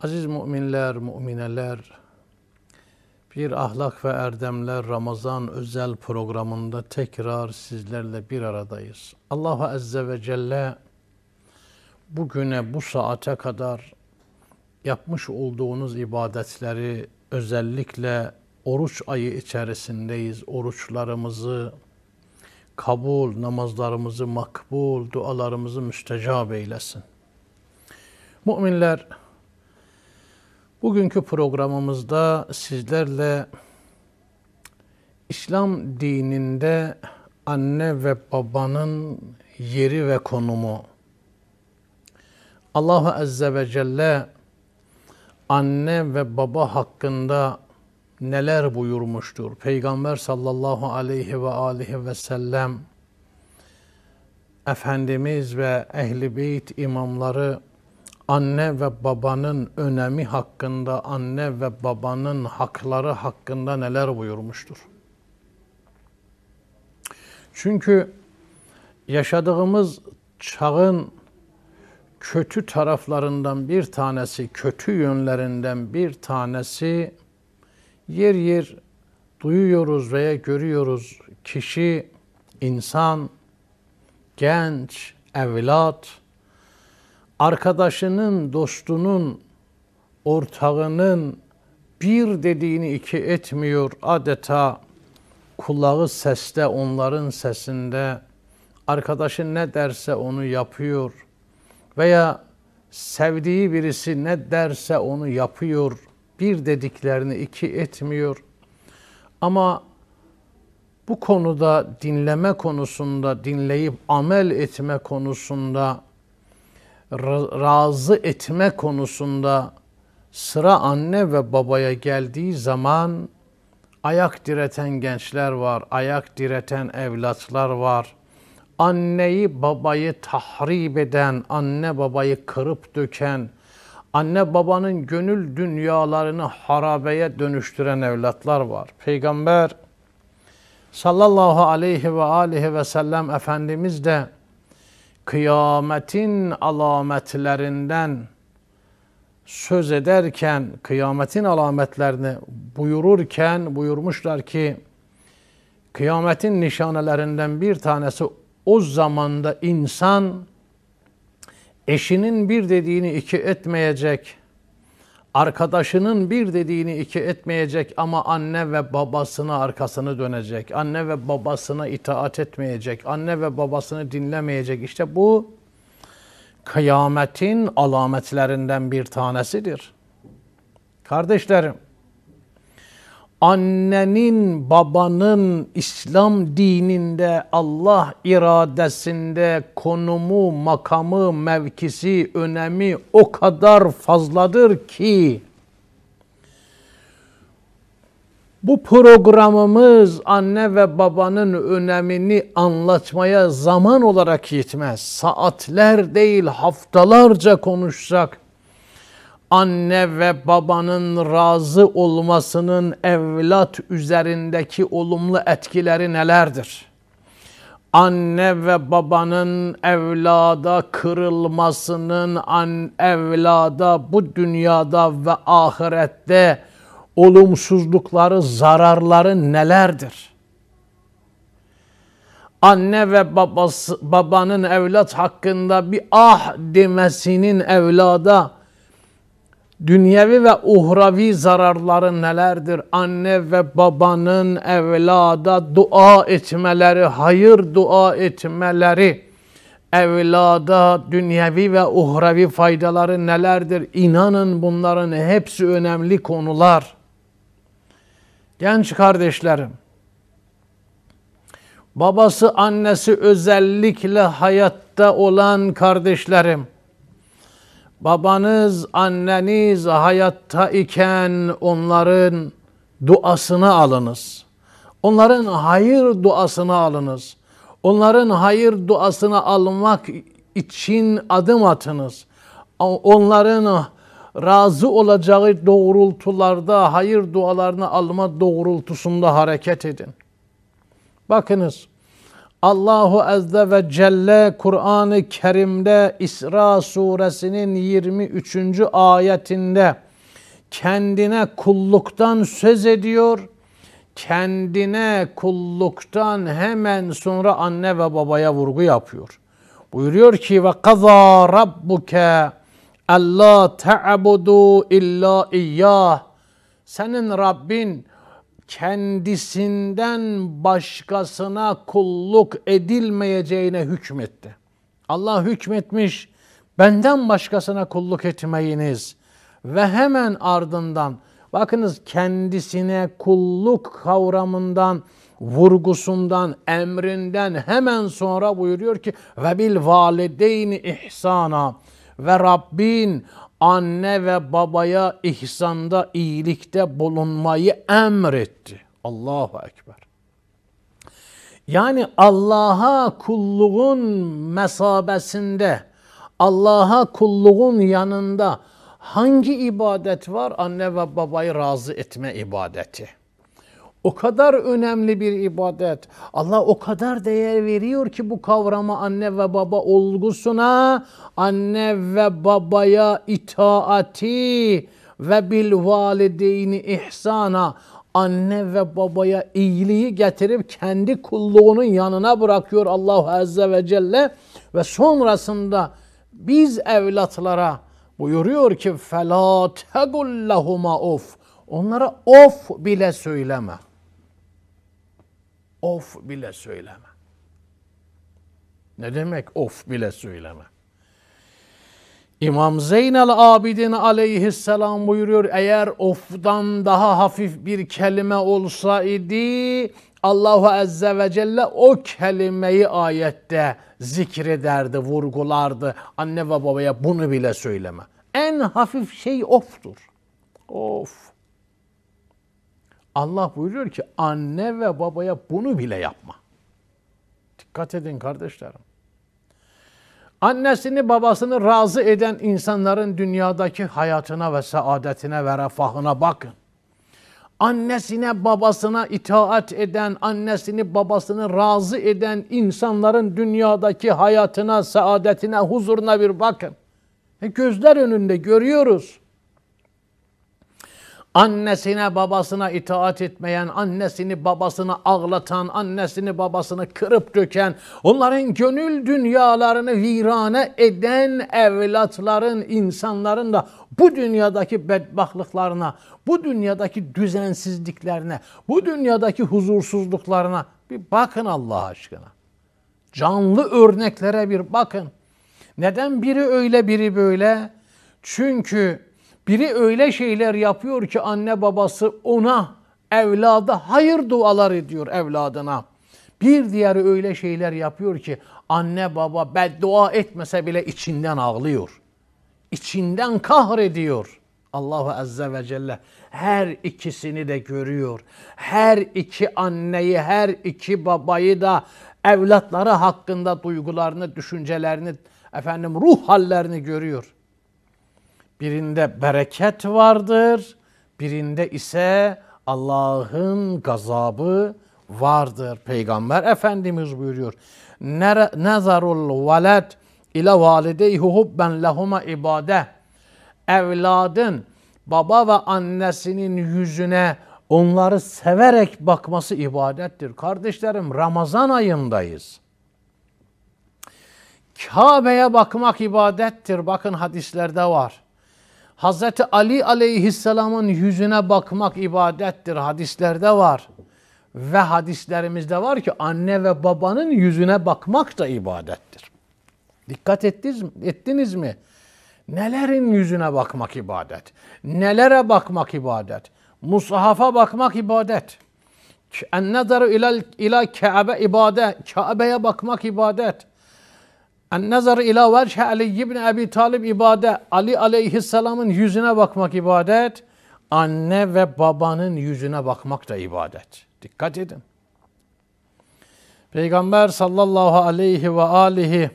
Aziz müminler, mümineler, bir ahlak ve erdemler Ramazan özel programında tekrar sizlerle bir aradayız. Allah Azze ve Celle bugüne bu saate kadar yapmış olduğunuz ibadetleri özellikle oruç ayı içerisindeyiz. Oruçlarımızı kabul, namazlarımızı makbul, dualarımızı müstecab eylesin. Müminler, bugünkü programımızda sizlerle İslam dininde anne ve babanın yeri ve konumu, Allah Azze ve Celle anne ve baba hakkında neler buyurmuştur? Peygamber sallallahu aleyhi ve aleyhi ve sellem Efendimiz ve Ehli Beyt imamları anne ve babanın önemi hakkında, anne ve babanın hakları hakkında neler buyurmuştur? Çünkü yaşadığımız çağın kötü taraflarından bir tanesi, kötü yönlerinden bir tanesi yer yer duyuyoruz veya görüyoruz. Kişi, insan, genç, evlat, arkadaşının, dostunun, ortağının bir dediğini iki etmiyor. Adeta kulağı seste, onların sesinde. Arkadaşı ne derse onu yapıyor. Veya sevdiği birisi ne derse onu yapıyor. Bir dediklerini iki etmiyor. Ama bu konuda dinleme konusunda, dinleyip amel etme konusunda razı etme konusunda sıra anne ve babaya geldiği zaman ayak direten gençler var, ayak direten evlatlar var. Anneyi babayı tahrip eden, anne babayı kırıp döken, anne babanın gönül dünyalarını harabeye dönüştüren evlatlar var. Peygamber sallallahu aleyhi ve aleyhi ve sellem Efendimiz de kıyametin alametlerinden söz ederken, kıyametin alametlerini buyururken buyurmuşlar ki, kıyametin nişanelerinden bir tanesi o zamanda insan eşinin bir dediğini iki etmeyecek, arkadaşının bir dediğini iki etmeyecek ama anne ve babasına arkasını dönecek. Anne ve babasına itaat etmeyecek. Anne ve babasını dinlemeyecek. İşte bu kıyametin alametlerinden bir tanesidir. Kardeşlerim, annenin, babanın İslam dininde, Allah iradesinde konumu, makamı, mevkisi, önemi o kadar fazladır ki bu programımız anne ve babanın önemini anlatmaya zaman olarak yetmez. Saatler değil haftalarca konuşsak anne ve babanın razı olmasının evlat üzerindeki olumlu etkileri nelerdir? Anne ve babanın evlada kırılmasının an evlada bu dünyada ve ahirette olumsuzlukları, zararları nelerdir? Anne ve babası, babanın evlat hakkında bir ah demesinin evlada dünyevi ve uhravi zararları nelerdir? Anne ve babanın evlada dua etmeleri, hayır dua etmeleri, evlada dünyevi ve uhravi faydaları nelerdir? İnanın bunların hepsi önemli konular. Genç kardeşlerim, babası annesi özellikle hayatta olan kardeşlerim, babanız, anneniz hayatta iken onların duasını alınız. Onların hayır duasını alınız. Onların hayır duasını almak için adım atınız. Onların razı olacağı doğrultularda hayır dualarını alma doğrultusunda hareket edin. Bakınız Allahu Azze ve Celle Kur'an-ı Kerim'de İsra suresinin 23. ayetinde kendine kulluktan söz ediyor. Kendine kulluktan hemen sonra anne ve babaya vurgu yapıyor. Buyuruyor ki ve kaza rabbuke alla ta'budu illa iyyah. Senin Rabbin kendisinden başkasına kulluk edilmeyeceğine hükmetti. Allah hükmetmiş, benden başkasına kulluk etmeyiniz. Ve hemen ardından, bakınız kendisine kulluk kavramından, vurgusundan, emrinden hemen sonra buyuruyor ki ve bil valideyni ihsana ve Rabbin anne ve babaya ihsanda, iyilikte bulunmayı emretti. Allahu Ekber. Yani Allah'a kulluğun mesabesinde, Allah'a kulluğun yanında hangi ibadet var? Anne ve babayı razı etme ibadeti. O kadar önemli bir ibadet. Allah o kadar değer veriyor ki bu kavrama anne ve baba olgusuna, anne ve babaya itaati ve bil valideyni ihsana anne ve babaya iyiliği getirip kendi kulluğunun yanına bırakıyor Allah Azze ve Celle ve sonrasında biz evlatlara buyuruyor ki فَلَا تَقُلْ لَهُمَا of Onlara of bile söyleme. Of bile söyleme. Ne demek of bile söyleme? İmam Zeynel Abidin aleyhisselam buyuruyor eğer ofdan daha hafif bir kelime olsaydı Allahu Azze ve Celle o kelimeyi ayette zikrederdi, vurgulardı. Anne ve babaya bunu bile söyleme. En hafif şey oftur. Of. Allah buyuruyor ki anne ve babaya bunu bile yapma. Dikkat edin kardeşlerim. Annesini babasını razı eden insanların dünyadaki hayatına ve saadetine ve refahına bakın. Annesine babasına itaat eden, annesini babasını razı eden insanların dünyadaki hayatına, saadetine, huzuruna bir bakın. E gözler önünde görüyoruz annesine babasına itaat etmeyen, annesini babasını ağlatan, annesini babasını kırıp döken, onların gönül dünyalarını virane eden evlatların, insanların da bu dünyadaki bedbahtlıklarına, bu dünyadaki düzensizliklerine, bu dünyadaki huzursuzluklarına bir bakın Allah aşkına. Canlı örneklere bir bakın. Neden biri öyle biri böyle? Çünkü biri öyle şeyler yapıyor ki anne babası ona, evlada hayır dualar ediyor evladına. Bir diğeri öyle şeyler yapıyor ki anne baba beddua etmese bile içinden ağlıyor. İçinden kahrediyor. Allahu Azze ve Celle her ikisini de görüyor. Her iki anneyi, her iki babayı da evlatları hakkında duygularını, düşüncelerini, efendim ruh hallerini görüyor. Birinde bereket vardır, birinde ise Allah'ın gazabı vardır. Peygamber Efendimiz buyuruyor. Nezarul veled ila valideyhi hubben lehuma ibade. Evladın baba ve annesinin yüzüne onları severek bakması ibadettir. Kardeşlerim Ramazan ayındayız. Kabe'ye bakmak ibadettir. Bakın hadislerde var. Hazreti Ali aleyhisselamın yüzüne bakmak ibadettir. Hadislerde var. Ve hadislerimizde var ki anne ve babanın yüzüne bakmak da ibadettir. Dikkat ettiniz, ettiniz mi? Nelerin yüzüne bakmak ibadet? Nelere bakmak ibadet? Mushafa bakmak ibadet. En nazaru ila, ila Kabe ibadet. Kabe'ye bakmak ibadet. En nazar ila vecih Ali ibn Abi Talib ibadet. Ali aleyhisselamın yüzüne bakmak ibadet. Anne ve babanın yüzüne bakmak da ibadet. Dikkat edin. Peygamber sallallahu aleyhi ve alihi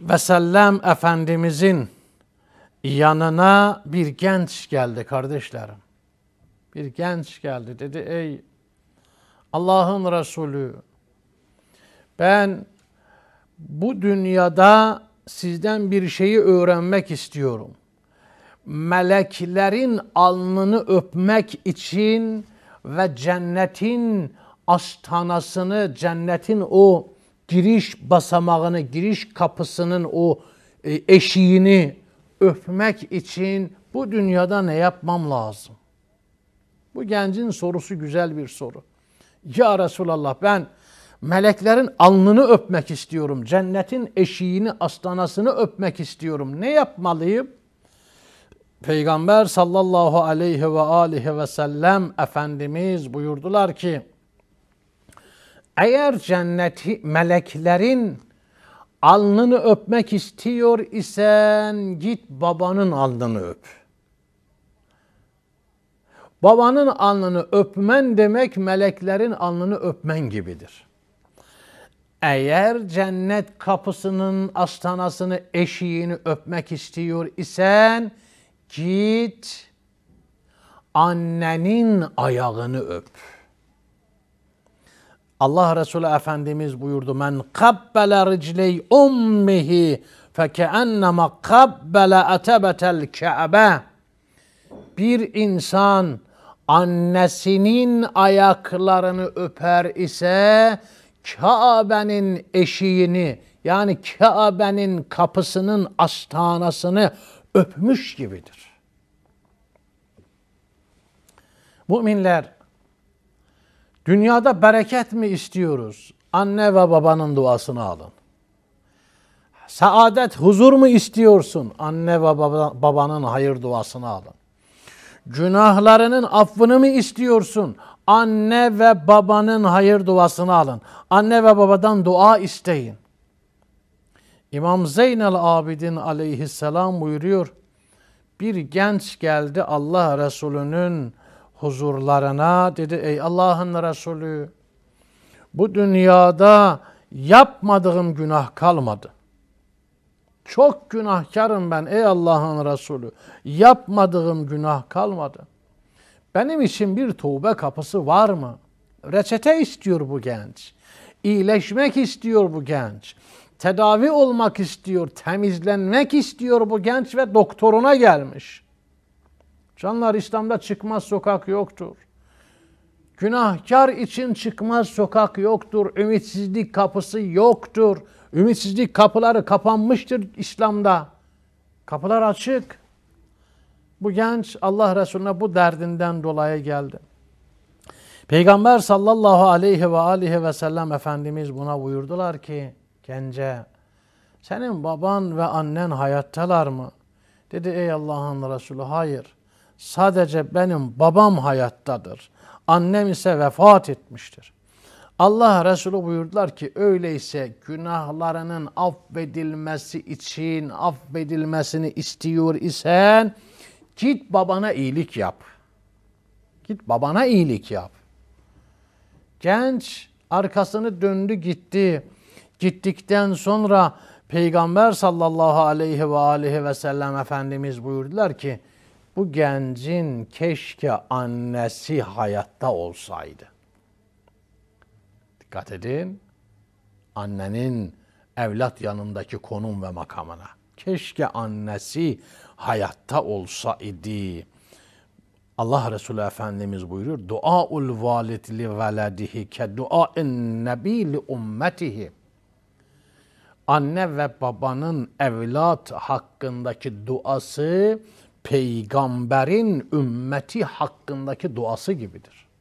ve sellem Efendimizin yanına bir genç geldi kardeşlerim. Bir genç geldi dedi ey Allah'ın Resulü Ben bu dünyada sizden bir şeyi öğrenmek istiyorum. Meleklerin alnını öpmek için ve cennetin astanasını, cennetin o giriş basamağını, giriş kapısının o e, eşiğini öpmek için bu dünyada ne yapmam lazım? Bu gencin sorusu güzel bir soru. Ya Resulallah ben meleklerin alnını öpmek istiyorum. Cennetin eşiğini, astanasını öpmek istiyorum. Ne yapmalıyım? Peygamber sallallahu aleyhi ve aleyhi ve sellem Efendimiz buyurdular ki eğer cenneti meleklerin alnını öpmek istiyor isen git babanın alnını öp. Babanın alnını öpmen demek meleklerin alnını öpmen gibidir. Eğer cennet kapısının astanasını, eşiğini öpmek istiyor isen git annenin ayağını öp. Allah Resulü Efendimiz buyurdu. Men kabbele ricley ummihi fekeennema kabbele etebetel ke'be. Bir insan annesinin ayaklarını öper ise Kabe'nin eşiğini yani Kabe'nin kapısının astanasını öpmüş gibidir. Müminler dünyada bereket mi istiyoruz? Anne ve babanın duasını alın. Saadet, huzur mu istiyorsun? Anne ve baba, babanın hayır duasını alın. Günahlarının affını mı istiyorsun? Anne ve babanın hayır duasını alın. Anne ve babadan dua isteyin. İmam Zeynel Abidin aleyhisselam buyuruyor. Bir genç geldi Allah Resulü'nün huzurlarına dedi ey Allah'ın Resulü bu dünyada yapmadığım günah kalmadı. Çok günahkarım ben ey Allah'ın Resulü. Yapmadığım günah kalmadı. Benim için bir tövbe kapısı var mı? Reçete istiyor bu genç. İyileşmek istiyor bu genç. Tedavi olmak istiyor, temizlenmek istiyor bu genç ve doktoruna gelmiş. Canlar İslam'da çıkmaz sokak yoktur. Günahkar için çıkmaz sokak yoktur. Ümitsizlik kapısı yoktur. Ümitsizlik kapıları kapanmıştır İslam'da. Kapılar açık. Bu genç Allah Resulüne bu derdinden dolayı geldi. Peygamber sallallahu aleyhi ve aleyhi ve sellem Efendimiz buna buyurdular ki gence senin baban ve annen hayattalar mı? Dedi ey Allah'ın Resulü hayır. Sadece benim babam hayattadır. Annem ise vefat etmiştir. Allah Resulü buyurdular ki öyleyse günahlarının affedilmesi için affedilmesini istiyor isen git babana iyilik yap. Git babana iyilik yap. Genç arkasını döndü gitti. Gittikten sonra Peygamber sallallahu aleyhi ve aleyhi ve sellem Efendimiz buyurdular ki bu gencin keşke annesi hayatta olsaydı. Dikkat edin. Annenin evlat yanındaki konum ve makamına. Keşke annesi hayatta olsa idi. Allah Resulü Efendimiz buyuruyor. Duaul valid li veledihi ke duain nebi li ummetihi. Anne ve babanın evlat hakkındaki duası peygamberin ümmeti hakkındaki duası gibidir.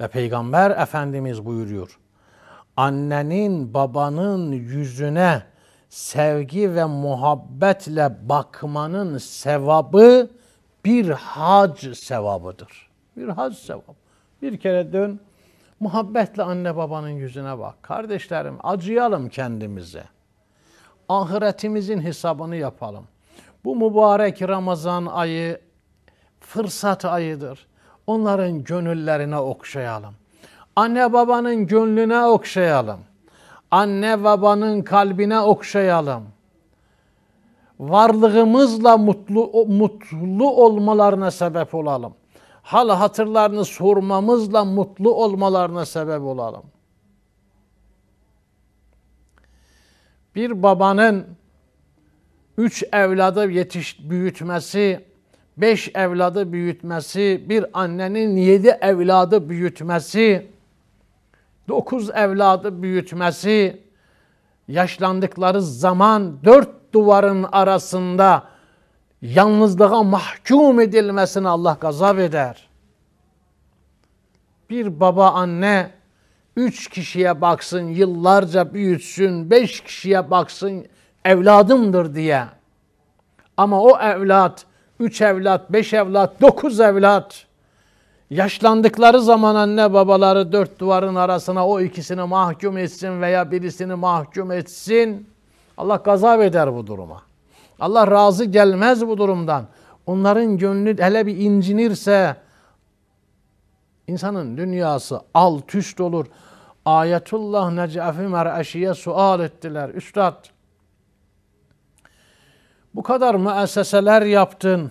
Ve peygamber Efendimiz buyuruyor. Annenin babanın yüzüne sevgi ve muhabbetle bakmanın sevabı bir hac sevabıdır. Bir hac sevabı. Bir kere dön, muhabbetle anne babanın yüzüne bak. Kardeşlerim acıyalım kendimize. Ahiretimizin hesabını yapalım. Bu mübarek Ramazan ayı fırsat ayıdır. Onların gönüllerine okşayalım. Anne babanın gönlüne okşayalım anne babanın kalbine okşayalım. Varlığımızla mutlu mutlu olmalarına sebep olalım. hal hatırlarını sormamızla mutlu olmalarına sebep olalım. Bir babanın üç evladı yetiş büyütmesi, beş evladı büyütmesi, bir annenin yedi evladı büyütmesi, dokuz evladı büyütmesi, yaşlandıkları zaman dört duvarın arasında yalnızlığa mahkum edilmesine Allah gazap eder. Bir baba anne üç kişiye baksın, yıllarca büyütsün, beş kişiye baksın, evladımdır diye. Ama o evlat, üç evlat, beş evlat, dokuz evlat, yaşlandıkları zaman anne babaları dört duvarın arasına o ikisini mahkum etsin veya birisini mahkum etsin. Allah gazap eder bu duruma. Allah razı gelmez bu durumdan. Onların gönlü hele bir incinirse insanın dünyası alt üst olur. Ayetullah Necafi Mer'eşi'ye sual ettiler. Üstad bu kadar müesseseler yaptın,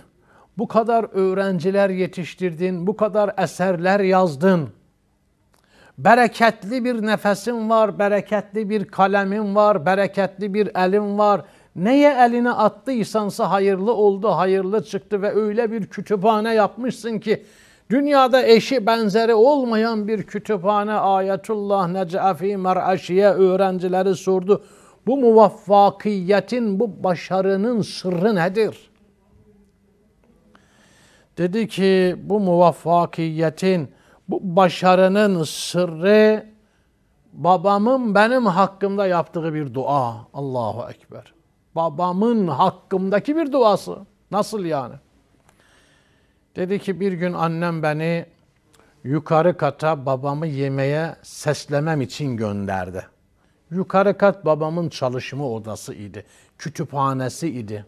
bu kadar öğrenciler yetiştirdin, bu kadar eserler yazdın. Bereketli bir nefesin var, bereketli bir kalemin var, bereketli bir elin var. Neye eline attıysansa hayırlı oldu, hayırlı çıktı ve öyle bir kütüphane yapmışsın ki dünyada eşi benzeri olmayan bir kütüphane Ayetullah Necafi Mer'aşi'ye öğrencileri sordu. Bu muvaffakiyetin, bu başarının sırrı nedir? Dedi ki bu muvaffakiyetin, bu başarının sırrı babamın benim hakkımda yaptığı bir dua. Allahu Ekber. Babamın hakkımdaki bir duası. Nasıl yani? Dedi ki bir gün annem beni yukarı kata babamı yemeye seslemem için gönderdi. Yukarı kat babamın çalışma odası idi. Kütüphanesi idi.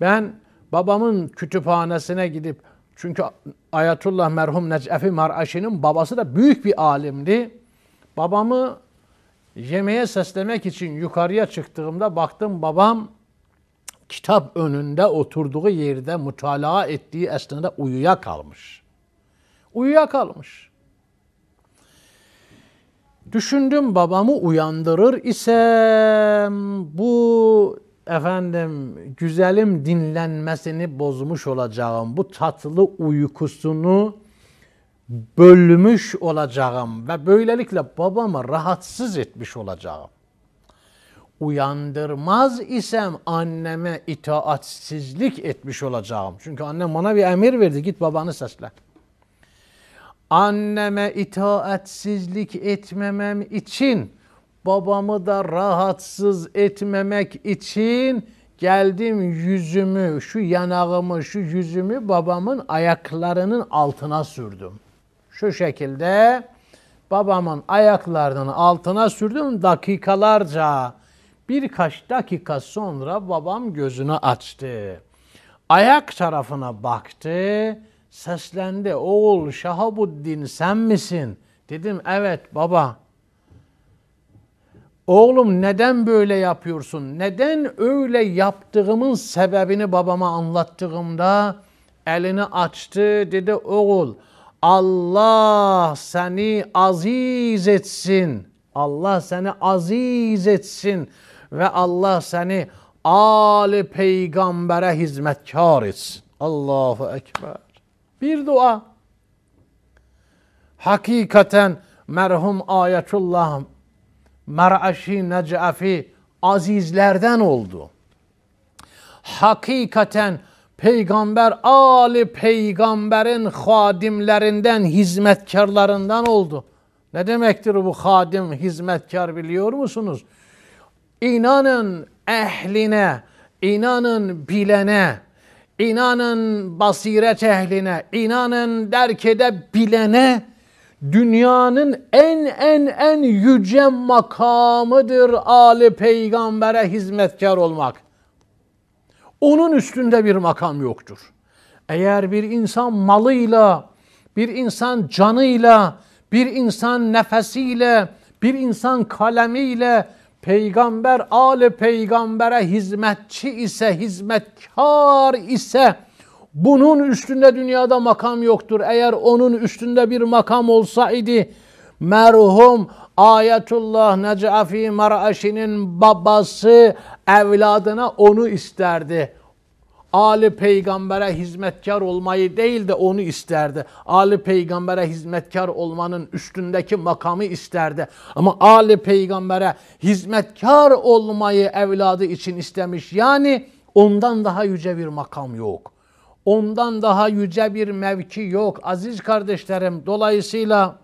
Ben babamın kütüphanesine gidip çünkü Ayatullah merhum Necefi Maraşi'nin babası da büyük bir alimdi. Babamı yemeğe seslemek için yukarıya çıktığımda baktım babam kitap önünde oturduğu yerde mutalaa ettiği esnada uyuya kalmış. Uyuya kalmış. Düşündüm babamı uyandırır isem bu efendim güzelim dinlenmesini bozmuş olacağım. Bu tatlı uykusunu bölmüş olacağım ve böylelikle babamı rahatsız etmiş olacağım. Uyandırmaz isem anneme itaatsizlik etmiş olacağım. Çünkü annem bana bir emir verdi git babanı sesle anneme itaatsizlik etmemem için babamı da rahatsız etmemek için geldim yüzümü, şu yanağımı, şu yüzümü babamın ayaklarının altına sürdüm. Şu şekilde babamın ayaklarının altına sürdüm dakikalarca. Birkaç dakika sonra babam gözünü açtı. Ayak tarafına baktı seslendi. Oğul Şahabuddin sen misin? Dedim evet baba. Oğlum neden böyle yapıyorsun? Neden öyle yaptığımın sebebini babama anlattığımda elini açtı dedi oğul Allah seni aziz etsin. Allah seni aziz etsin ve Allah seni Ali peygambere hizmetkar etsin. Allahu Ekber. Bir dua. Hakikaten merhum Ayetullah Mer'aşi Necafi azizlerden oldu. Hakikaten peygamber Ali peygamberin hadimlerinden, hizmetkarlarından oldu. Ne demektir bu hadim, hizmetkar biliyor musunuz? İnanın ehline, inanın bilene, inanın basiret ehline, inanın derk edebilene dünyanın en en en yüce makamıdır Ali peygambere hizmetkar olmak. Onun üstünde bir makam yoktur. Eğer bir insan malıyla, bir insan canıyla, bir insan nefesiyle, bir insan kalemiyle, peygamber ali peygambere hizmetçi ise, hizmetkar ise Bunun üstünde dünyada makam yoktur. Eğer onun üstünde bir makam olsaydı merhum Ayetullah Necafi Maraşi'nin babası evladına onu isterdi. Ali peygambere hizmetkar olmayı değil de onu isterdi. Ali peygambere hizmetkar olmanın üstündeki makamı isterdi. Ama Ali peygambere hizmetkar olmayı evladı için istemiş. Yani ondan daha yüce bir makam yok. Ondan daha yüce bir mevki yok. Aziz kardeşlerim dolayısıyla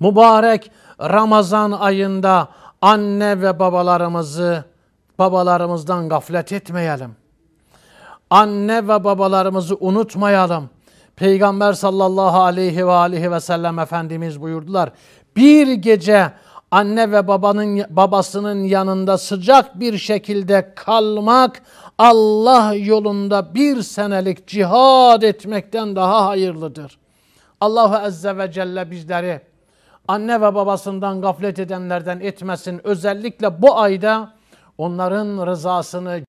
mübarek Ramazan ayında anne ve babalarımızı babalarımızdan gaflet etmeyelim anne ve babalarımızı unutmayalım. Peygamber sallallahu aleyhi ve aleyhi ve sellem Efendimiz buyurdular. Bir gece anne ve babanın babasının yanında sıcak bir şekilde kalmak Allah yolunda bir senelik cihad etmekten daha hayırlıdır. Allahu Azze ve Celle bizleri anne ve babasından gaflet edenlerden etmesin. Özellikle bu ayda onların rızasını